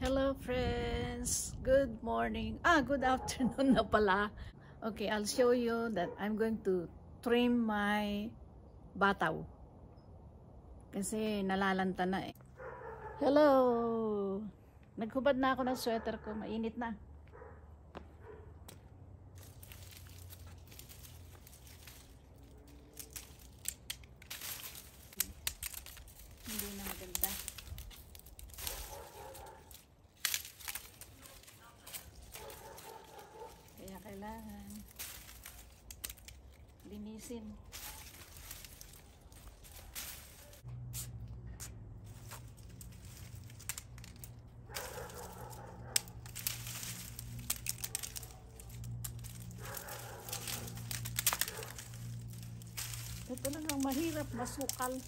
Hello friends! Good morning. Ah, good afternoon na pala. Okay, I'll show you that I'm going to trim my bataw. Kasi nalalanta na eh. Hello! Naghubad na ako ng sweater ko. Mainit na. Hindi na maganda. Kaya kailangan linisin. Ito talagang mahirap masukal.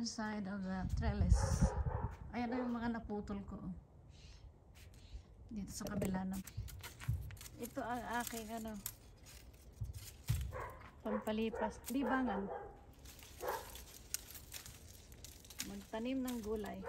Other side of the trellis. Ayan na yung mga naputol ko. Dito sa kabila na. Ito ang aking ano, pampalipas. Libangan. Magtanim ng gulay.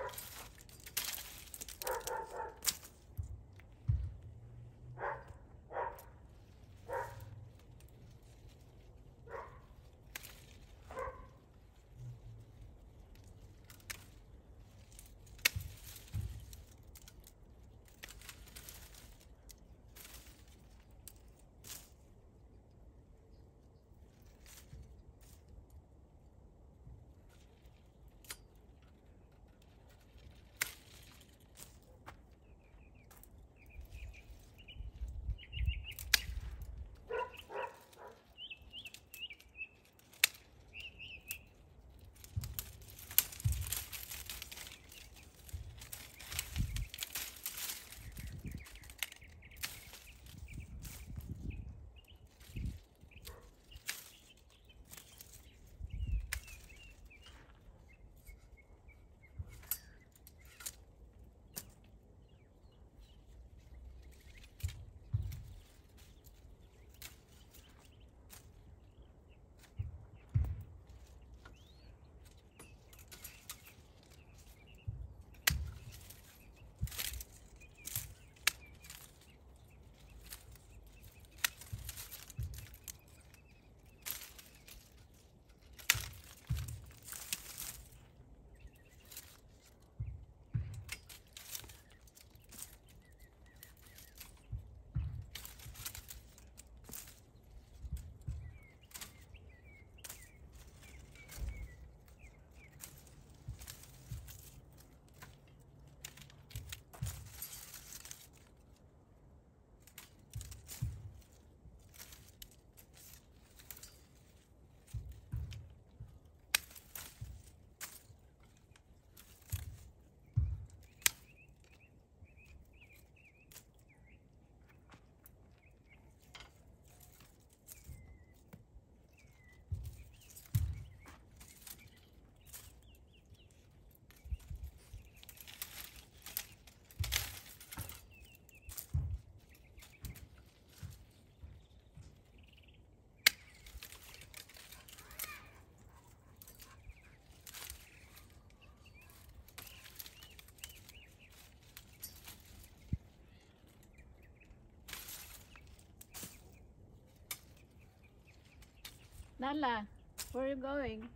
Nala, where are you going?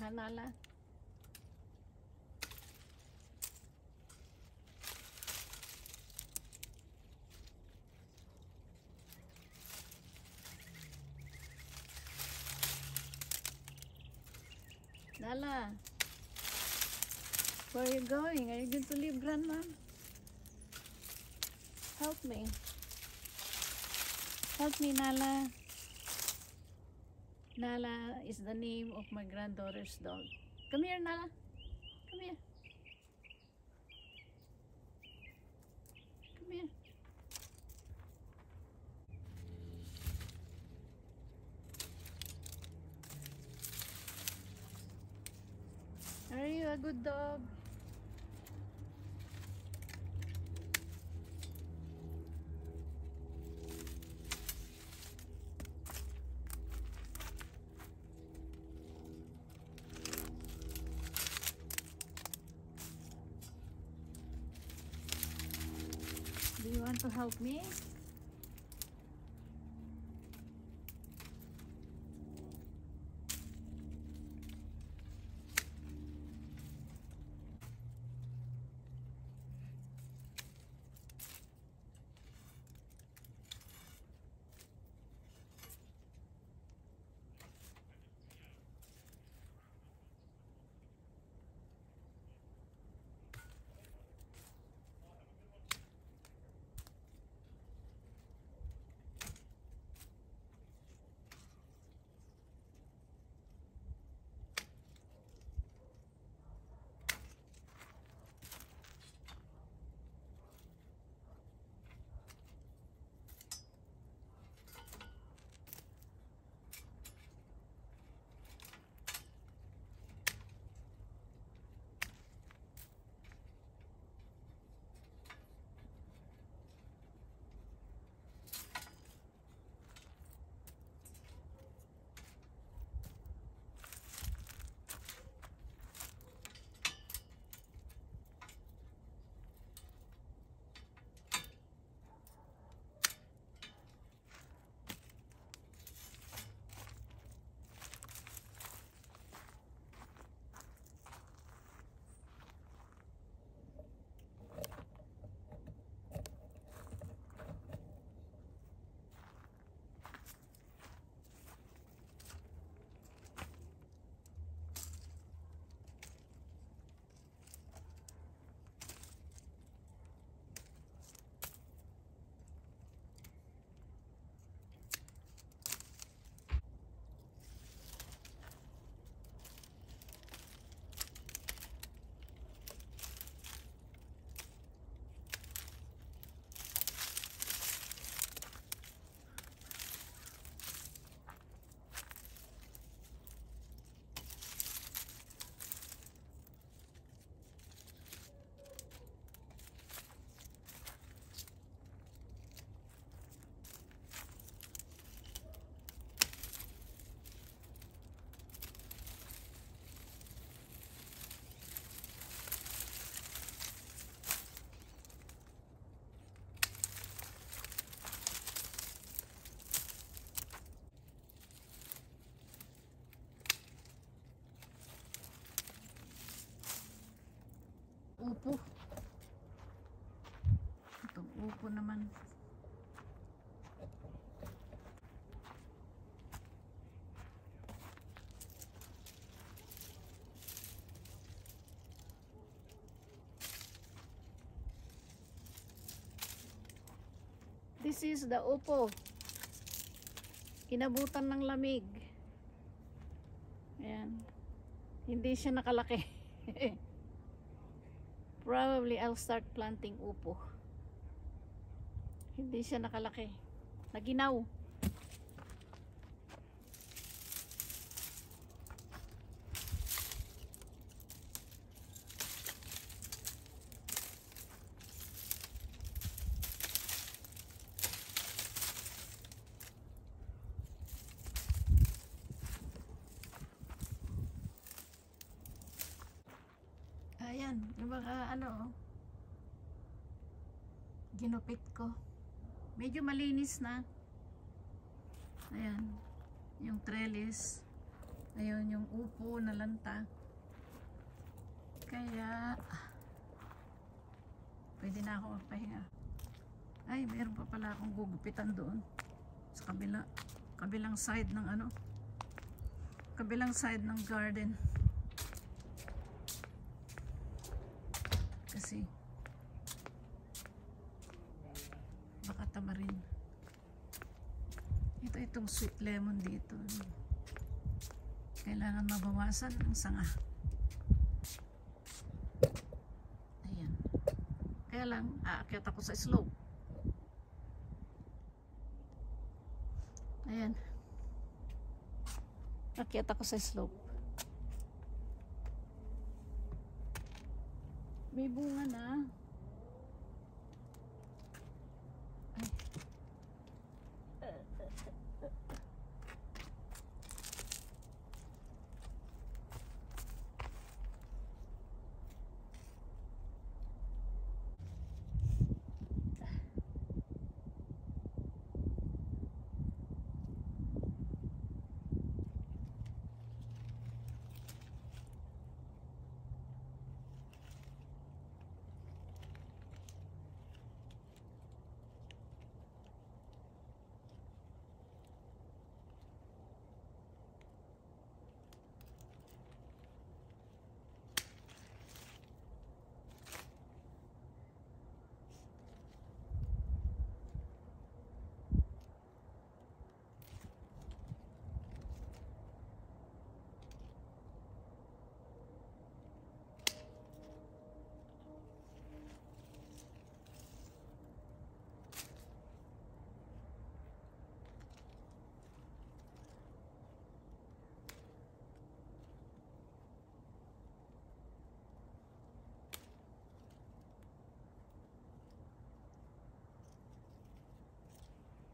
Ha, Nala? Nala, where are you going? Are you going to leave Grandma? Help me. Help me, Nala. Nala is the name of my granddaughter's dog. Come here, Nala. Come here. Come here. Are you a good dog? To help me? This is the upo. Inabutan ng lamig. Ayan. Hindi siya nakalaki. Probably I'll start planting upo. Hindi siya nakalaki. Naginaw. Ayan, yung ano, oh. ginupit ko. Medyo malinis na. Ayan, yung trellis. Ayun, yung upo na lanta. Kaya, pwede na ako magpahinga. Ay, meron pa pala akong gugupitan doon. Sa kabila, kabilang side ng ano, kabilang side ng garden. Kasi. Baka tamarin. Ito itong sweet lemon dito. Kailangan mabawasan ang sanga. Ayan. Kaya lang aakyat ako sa slope ayan. Aakyat ako sa slope May bunga na.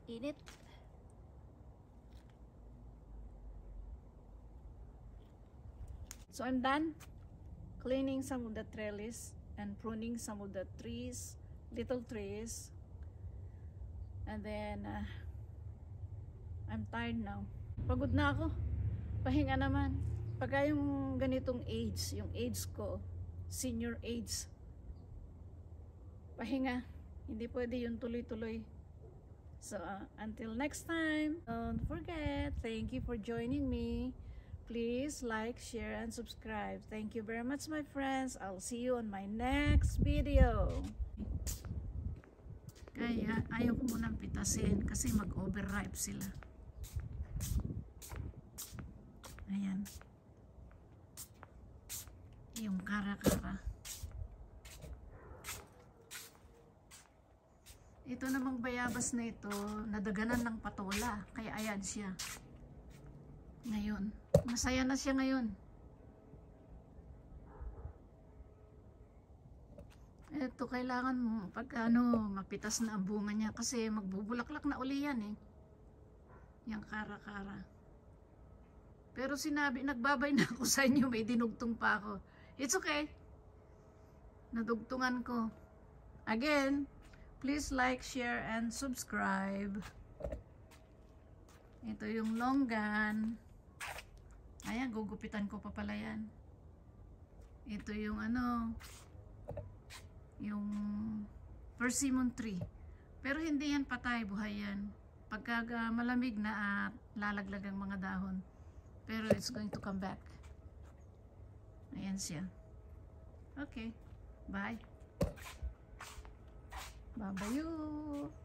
Init. So I'm done cleaning some of the trellis and pruning some of the trees, little trees. And then uh, I'm tired now. Pagod na ako. Pahinga naman. Pagka yung ganitong age, yung age ko, senior age, pahinga. Hindi pwede yung tuloy-tuloy. So, uh, until next time, don't forget, thank you for joining me. Please like, share, and subscribe. Thank you very much, my friends. I'll see you on my next video. Kaya, ayaw ko munang pitasin kasi mag-overripe sila. Ayan. Yung kara-kara. Ito namang bayabas na ito, nadaganan ng patola. Kaya ayan siya. Ngayon. Masaya na siya ngayon. Ito kailangan mo pag ano, mapitas na ang bunga niya kasi magbubulaklak na uli yan eh. Yang kara-kara. Pero sinabi, nagbabay na ako sa inyo, may dinugtong pa ako. It's okay. Nadugtungan ko. Again, please like, share, and subscribe. Ito yung longgan. Ayan, gugupitan ko pa pala yan. Ito yung ano, yung persimmon tree. Pero hindi yan patay, buhay yan. Pagka uh, malamig na, uh, lalaglag ang mga dahon. Pero it's going to come back. Ayan siya. Okay. Bye. Bye-bye.